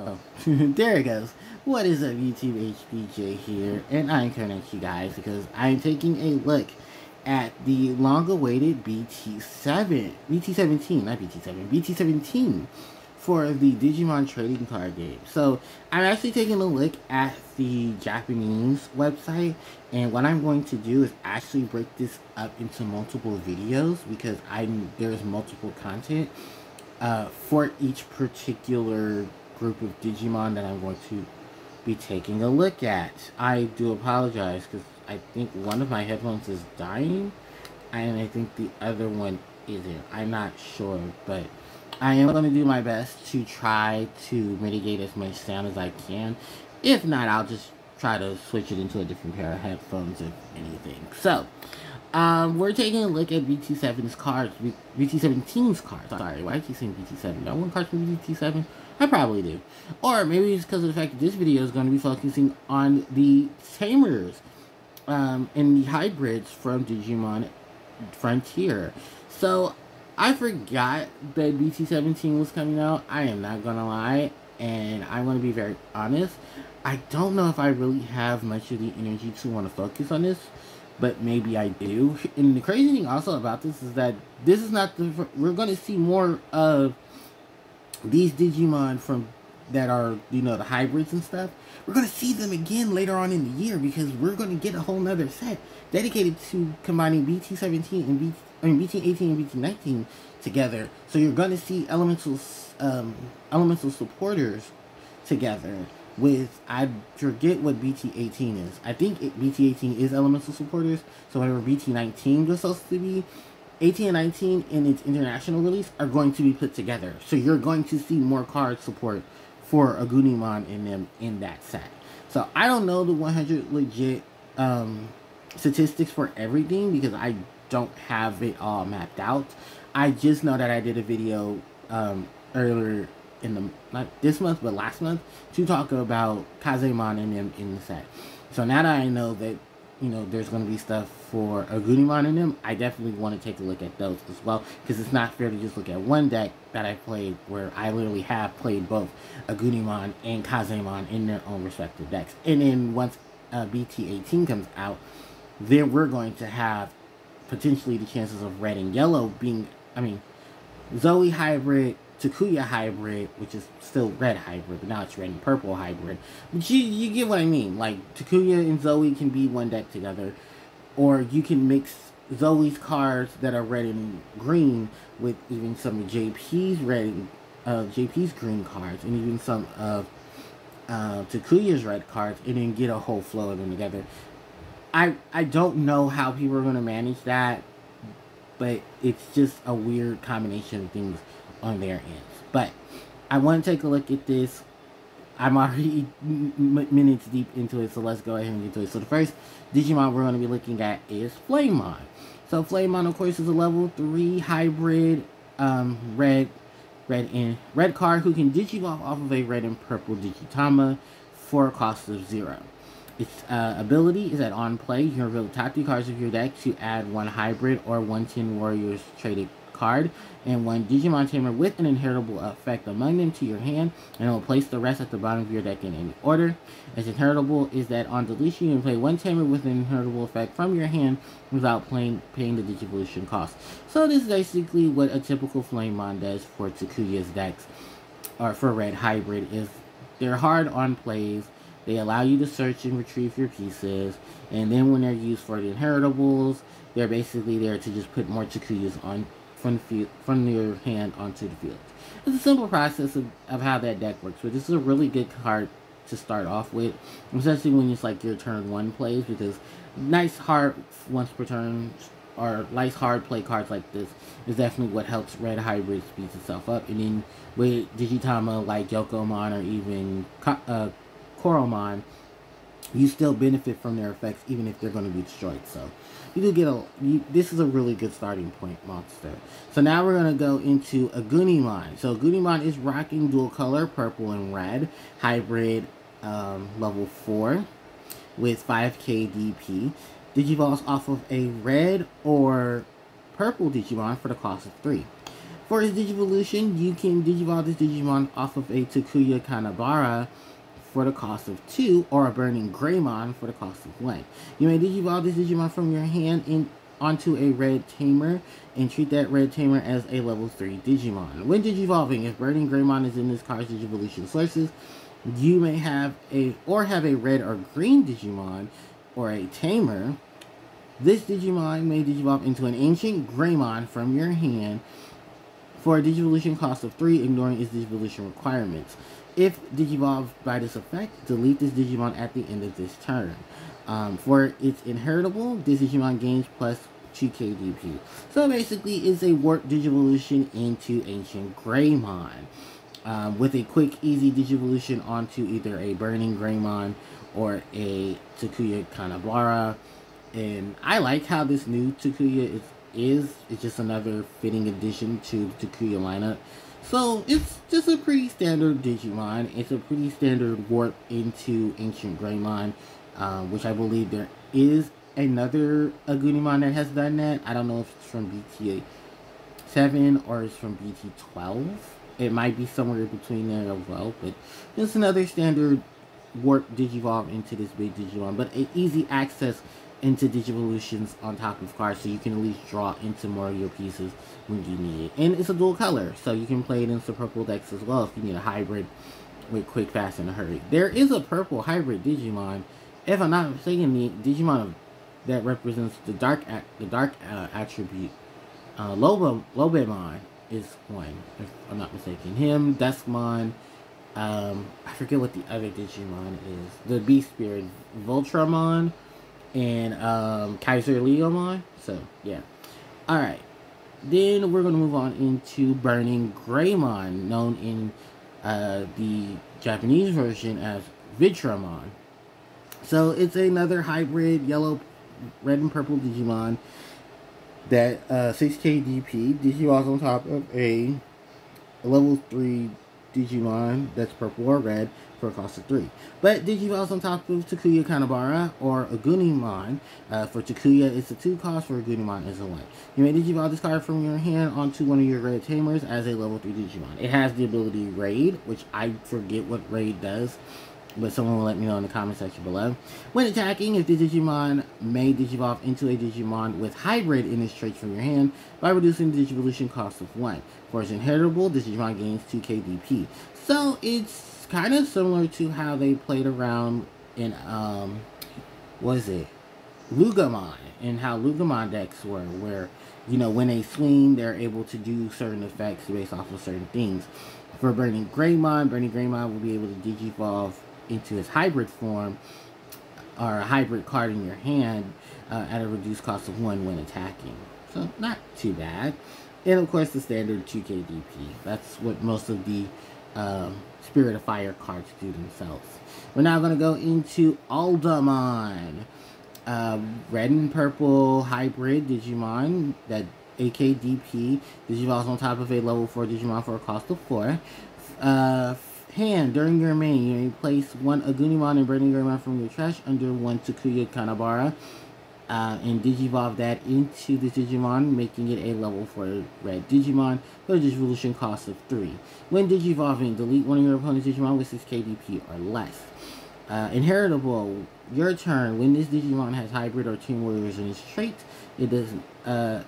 Oh, there it goes. What is up, YouTube HPJ here, and I'm coming at you guys because I'm taking a look at the long-awaited BT7, BT17, not BT7, BT17 for the Digimon trading card game. So, I'm actually taking a look at the Japanese website, and what I'm going to do is actually break this up into multiple videos because I'm there's multiple content uh, for each particular group of Digimon that I'm going to be taking a look at. I do apologize because I think one of my headphones is dying and I think the other one isn't. I'm not sure, but I am going to do my best to try to mitigate as much sound as I can. If not, I'll just try to switch it into a different pair of headphones if anything. So, um, we're taking a look at BT7's cards, BT17's cards. Sorry, why I keep saying BT7? Do I want cards from BT7? I probably do. Or maybe it's because of the fact that this video is going to be focusing on the Tamers um, and the hybrids from Digimon Frontier. So, I forgot that BT17 was coming out. I am not going to lie. And I'm going to be very honest. I don't know if I really have much of the energy to want to focus on this but maybe I do. And the crazy thing also about this is that this is not the we're going to see more of these Digimon from that are you know the hybrids and stuff. We're going to see them again later on in the year because we're going to get a whole nother set dedicated to combining BT17 and BT, I mean BT18 and BT19 together. So you're going to see elemental um, elemental supporters together with I forget what BT18 is. I think it, BT18 is elemental supporters. So whatever BT19 was supposed to be, 18 and 19 in its international release are going to be put together. So you're going to see more card support for Agunimon in them in that set. So I don't know the 100 legit um, statistics for everything because I don't have it all mapped out. I just know that I did a video um, earlier in the not this month but last month to talk about Kazemon and them in the set. So now that I know that you know there's going to be stuff for Agunimon in them, I definitely want to take a look at those as well because it's not fair to just look at one deck that I played where I literally have played both Agunimon and Kazemon in their own respective decks. And then once uh, BT18 comes out, then we're going to have potentially the chances of red and yellow being, I mean, Zoe hybrid, Takuya hybrid, which is still red hybrid, but now it's red and purple hybrid. But you, you get what I mean. Like, Takuya and Zoe can be one deck together. Or you can mix Zoe's cards that are red and green with even some of JP's red uh, JP's green cards. And even some of uh, Takuya's red cards. And then get a whole flow of them together. I, I don't know how people are going to manage that. But it's just a weird combination of things on their ends. But I want to take a look at this. I'm already minutes deep into it, so let's go ahead and get to it. So the first Digimon we're going to be looking at is Flamemon. So Flamemon, of course, is a level 3 hybrid um, red red and red card who can digivolve off of a red and purple Digitama for a cost of 0. Its uh, ability is that on play, you can reveal the top three cards of your deck to add one hybrid or one Ten Warriors traded card and one Digimon Tamer with an inheritable effect among them to your hand, and it will place the rest at the bottom of your deck in any order. As inheritable is that on deletion, you can play one Tamer with an inheritable effect from your hand without playing, paying the Digivolution cost. So this is basically what a typical Flamemon does for Takuya's decks, or for Red Hybrid, is they're hard on plays, they allow you to search and retrieve your pieces, and then when they're used for the inheritables, they're basically there to just put more Takuyas on from the field, from your hand onto the field. It's a simple process of, of how that deck works, but this is a really good card to start off with, especially when it's like your turn one plays, because nice hard once per turn or nice hard play cards like this is definitely what helps Red Hybrid speed itself up. And then with Digitama like Yokomon or even uh, Koromon, you still benefit from their effects even if they're going to be destroyed. So you do get a, you, this is a really good starting point monster. So now we're going to go into a Agunimon. So Agunimon is rocking dual color, purple and red, hybrid um, level 4 with 5k DP. Digivolves off of a red or purple Digimon for the cost of 3. For his Digivolution, you can Digivolve this Digimon off of a Takuya Kanabara for the cost of 2, or a Burning Greymon for the cost of 1. You may Digivolve this Digimon from your hand in, onto a Red Tamer, and treat that Red Tamer as a level 3 Digimon. When Digivolving, if Burning Greymon is in this card's Digivolution sources, you may have a, or have a Red or Green Digimon, or a Tamer. This Digimon may Digivolve into an Ancient Greymon from your hand, for a Digivolution cost of 3, ignoring its Digivolution requirements. If Digivolved by this effect, delete this Digimon at the end of this turn. Um, for its inheritable, this Digimon gains plus 2 KDP. So basically, it's a Warp Digivolution into Ancient Greymon. Um, with a quick, easy Digivolution onto either a Burning Greymon or a Takuya Kanabara. And I like how this new Takuya is is. It's just another fitting addition to the Takuya lineup. So it's just a pretty standard Digimon. It's a pretty standard warp into Ancient Greymon, uh, which I believe there is another Agunimon that has done that. I don't know if it's from BTA 7 or it's from BT 12. It might be somewhere between there as well, but it's another standard warp Digivolve into this big Digimon, but an easy access into Digivolutions on top of cards so you can at least draw into more of your pieces when you need it. And it's a dual color, so you can play it in some purple decks as well if you need a hybrid with quick, fast, and a hurry. There is a purple hybrid Digimon, if I'm not mistaken, the Digimon that represents the dark the dark uh, attribute. Uh, Lobo, Lobemon is one, if I'm not mistaken. Him, Duskmon, um, I forget what the other Digimon is. The Beast Spirit, Voltramon, and um, Kaiser Leomon. So, yeah. Alright. Then we're going to move on into Burning Greymon, known in uh, the Japanese version as Vritramon. So, it's another hybrid yellow, red, and purple Digimon that uh, 6k DP. Digivolves on top of a level 3 Digimon that's purple or red for a cost of 3. But Digivolves on top of Takuya Kanabara or Agunimon. Uh, for Takuya, it's a 2 cost, for Agunimon, it's a 1. You may Digivolve this card from your hand onto one of your Red Tamers as a level 3 Digimon. It has the ability Raid, which I forget what Raid does but someone will let me know in the comment section below. When attacking, if the Digimon may Digivolve into a Digimon with Hybrid in its traits from your hand by reducing the Digivolution cost of 1. For its inheritable, Digimon gains 2 KDP. So it's kind of similar to how they played around in, um, was it? Loogamon, and how Loogamon decks were, where, you know, when they swing, they're able to do certain effects based off of certain things. For Burning Greymon, Burning Greymon will be able to Digivolve into his hybrid form or a hybrid card in your hand uh, at a reduced cost of 1 when attacking. So, not too bad. And of course, the standard 2k DP. That's what most of the um, Spirit of Fire cards do themselves. We're now going to go into Aldamon. Uh, red and purple hybrid Digimon that AKDP Digivolves on top of a level 4 Digimon for a cost of 4. Uh, hand during your main, you may place one Agunimon and Burning Greymon from your trash under one Takuya Kanabara. Uh, and Digivolve that into the Digimon, making it a level 4 red Digimon for a Digivolution cost of 3. When Digivolving, delete one of your opponent's Digimon with 6 KDP or less. Uh, inheritable, your turn. When this Digimon has Hybrid or Ten Warriors in its trait, it does, uh,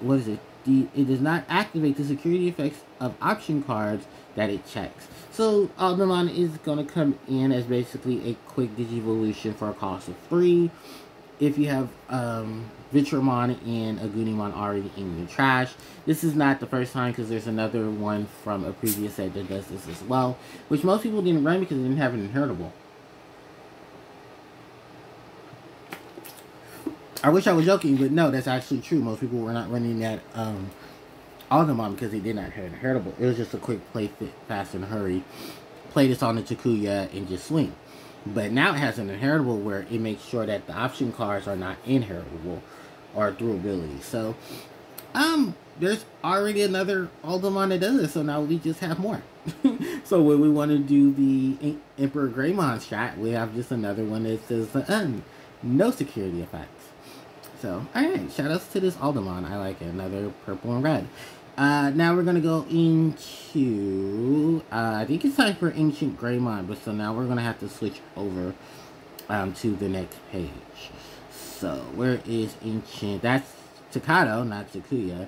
what is it? The, it does not activate the security effects of option cards that it checks. So Aldamon is going to come in as basically a quick Digivolution for a cost of 3. If you have um, Vritramon and Agunimon already in your trash. This is not the first time because there's another one from a previous set that does this as well. Which most people didn't run because they didn't have an inheritable. I wish I was joking, but no, that's actually true. Most people were not running that um, Aldamon because they did not have an inheritable. It was just a quick play, fit, fast, and hurry. Play this on the Takuya and just swing. But now it has an inheritable where it makes sure that the option cards are not inheritable or through ability. So, um, there's already another Aldamon that does it, so now we just have more. so when we want to do the Emperor Greymon strat, we have just another one that says, um, no security effects. So, alright, shout outs to this Aldamon. I like it. Another purple and red. Uh, now we're gonna go into, uh, I think it's time for Ancient Greymon, but so now we're gonna have to switch over, um, to the next page. So, where is Ancient, that's Tokaido, not Takuya.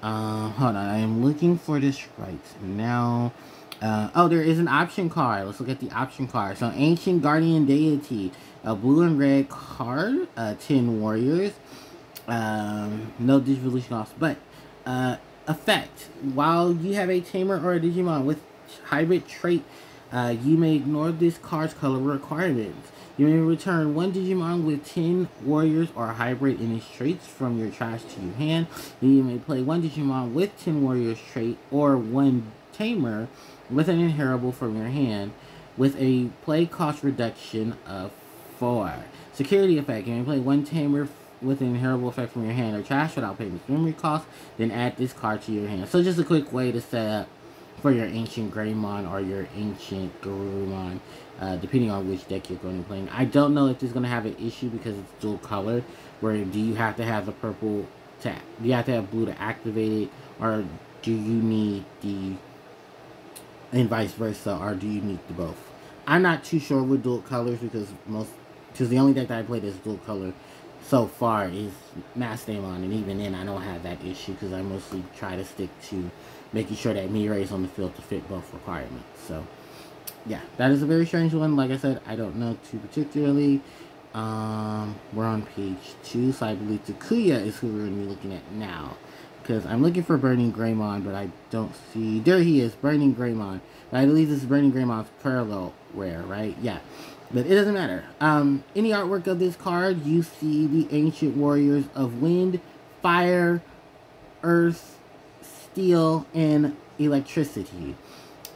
Uh, hold on, I am looking for this right now. Uh, oh, there is an option card. Let's look at the option card. So, Ancient Guardian Deity, a blue and red card, uh, 10 warriors. Um, no digivolution loss, but, uh, effect. While you have a tamer or a Digimon with hybrid trait, uh, you may ignore this card's color requirements. You may return one Digimon with 10 warriors or hybrid in its traits from your trash to your hand. Then you may play one Digimon with 10 warriors trait or one tamer with an inheritable from your hand with a play cost reduction of 4. Security effect. You may play one tamer with an inheritable effect from your hand or trash without paying its memory cost, then add this card to your hand. So just a quick way to set up for your Ancient Greymon or your Ancient Garurumon, uh, depending on which deck you're going to playing. I don't know if this is going to have an issue because it's dual color, where do you have to have the purple to, do you have to have blue to activate it, or do you need the, and vice versa, or do you need the both? I'm not too sure with dual colors because most, because the only deck that I played is dual color so far is Mastemon, and even then I don't have that issue because I mostly try to stick to making sure that Mirai is on the field to fit both requirements. So, yeah, that is a very strange one. Like I said, I don't know too particularly. Um, we're on page two, so I believe Takuya is who we're going to be looking at now. Because I'm looking for Burning Greymon, but I don't see... There he is, Burning Greymon. But I believe this is Burning Greymon's parallel rare, right? Yeah. But it doesn't matter. Um, any artwork of this card, you see the Ancient Warriors of Wind, Fire, Earth, Steel, and Electricity.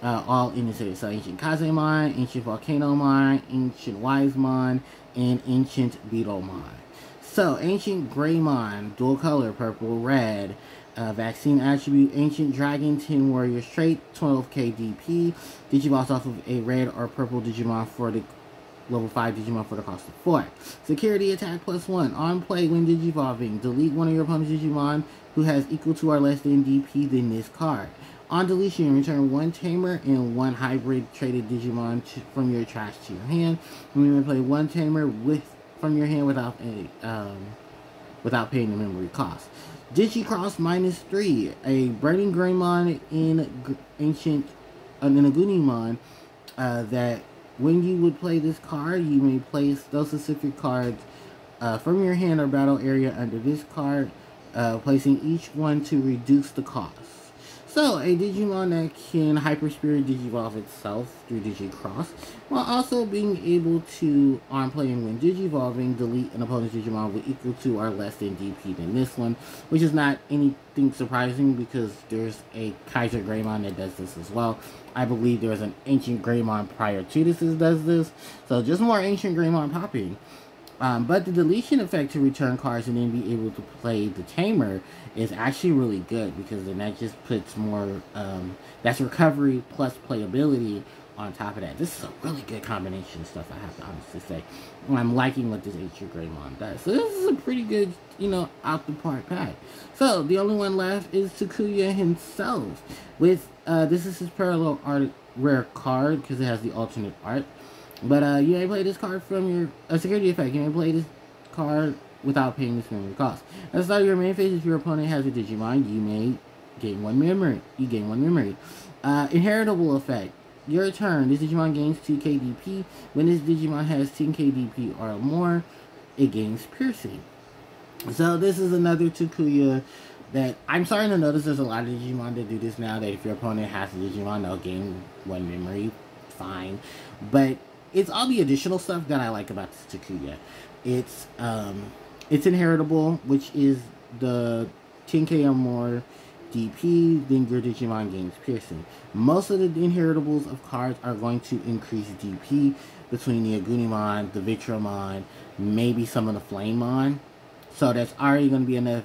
Uh, all in the area. So Ancient Kazemon, Ancient volcano Volcanomon, Ancient wise Wisemon, and Ancient beetle Beetlemon. So, Ancient Greymon, dual color, purple, red. Uh, vaccine attribute, Ancient Dragon, 10 Warriors trait, 12k DP. Digivolves off of a red or purple Digimon for the level 5 Digimon for the cost of 4. Security attack plus 1. On play when Digivolving. Delete one of your opponent's Digimon who has equal to or less than DP than this card. On deletion, return one Tamer and one hybrid traded Digimon from your trash to your hand. And you may play one Tamer with from your hand without a um, without paying the memory cost. Digicross minus 3. A Burning Greymon in Ancient uh, in Agunimon uh, that when you would play this card, you may place those specific cards uh, from your hand or battle area under this card, uh, placing each one to reduce the cost. So, a Digimon that can Hyper Spirit Digivolve itself through Digicross, while also being able to, on playing when Digivolving, delete an opponent's Digimon with equal to or less than DP than this one, which is not anything surprising because there's a Kaiser Greymon that does this as well. I believe there was an Ancient Greymon prior to this that does this, so just more Ancient Greymon popping. Um, but the deletion effect to return cards and then be able to play the Tamer is actually really good because then that just puts more, um, that's recovery plus playability on top of that. This is a really good combination of stuff, I have to honestly say. I'm liking what this Ancient Greymon does. So this is a pretty good, you know, out the park pack. So the only one left is Takuya himself. With, uh, this is his parallel art rare card because it has the alternate art. But uh, you may play this card from your uh, security effect. You may play this card without paying this memory cost. At the your main phase, if your opponent has a Digimon, you may gain one memory. You gain one memory. Uh, inheritable effect. Your turn. This Digimon gains 2 KDP. When this Digimon has 10 KDP or more, it gains piercing. So this is another Takuya that I'm starting to notice there's a lot of Digimon that do this now. That if your opponent has a Digimon, they'll gain one memory. Fine, but it's all the additional stuff that I like about this Takuya. It's um, it's inheritable, which is the 10k or more DP, then your Digimon gains piercing. Most of the inheritables of cards are going to increase DP between the Agunimon, the Vritramon, maybe some of the Flamemon. So that's already going to be enough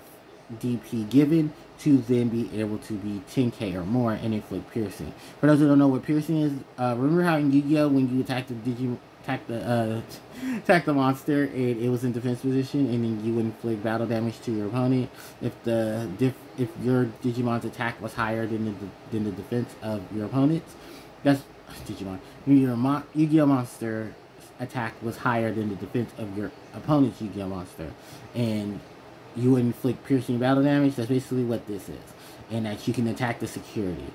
DP given to then be able to be 10k or more and inflict piercing. For those who don't know what piercing is, uh, remember how in Yu-Gi-Oh! when you attack the Digimon, attack the uh, the monster and it was in defense position, and then you would inflict battle damage to your opponent. If the diff, if your Digimon's attack was higher than the than the defense of your opponent, that's Digimon. when Your mon, Yu-Gi-Oh monster attack was higher than the defense of your opponent's Yu-Gi-Oh monster, and you inflict piercing battle damage. That's basically what this is, and that you can attack the security.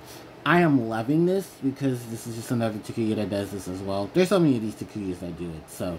I am loving this because this is just another Takuya that does this as well. There's so many of these Takuyas that do it, so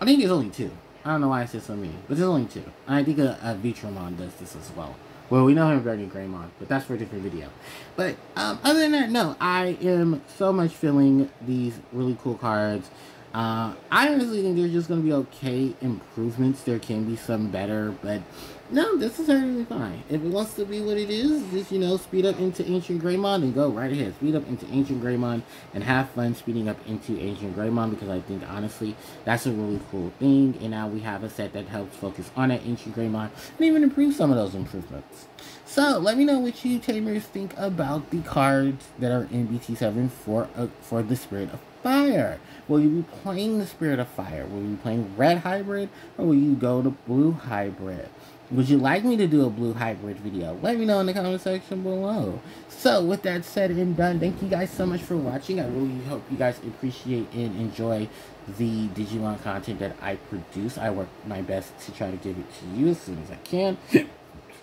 I think there's only two. I don't know why I said so many, but there's only two. And I think a, a Vritramon does this as well. Well, we know him regarding Greymon, but that's for a different video. But um, other than that, no, I am so much feeling these really cool cards. Uh, I honestly think they're just going to be okay improvements. There can be some better, but no, this is totally fine. If it wants to be what it is, just, you know, speed up into Ancient Greymon and go right ahead. Speed up into Ancient Greymon and have fun speeding up into Ancient Greymon because I think, honestly, that's a really cool thing. And now we have a set that helps focus on that Ancient Greymon and even improve some of those improvements. So, let me know what you tamers think about the cards that are in BT7 for, uh, for the Spirit of Fire. Will you be playing the Spirit of Fire? Will you be playing Red Hybrid? Or will you go to Blue Hybrid? Would you like me to do a blue hybrid video? Let me know in the comment section below. So, with that said and done, thank you guys so much for watching. I really hope you guys appreciate and enjoy the Digimon content that I produce. I work my best to try to give it to you as soon as I can.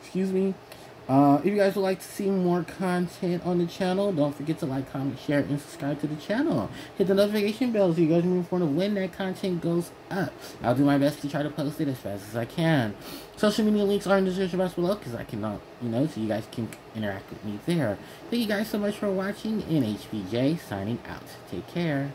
Excuse me. Uh, if you guys would like to see more content on the channel, don't forget to like, comment, share, and subscribe to the channel. Hit the notification bell so you guys are informed when that content goes up. I'll do my best to try to post it as fast as I can. Social media links are in the description box below because I cannot, you know, so you guys can interact with me there. Thank you guys so much for watching, and HPJ signing out. Take care.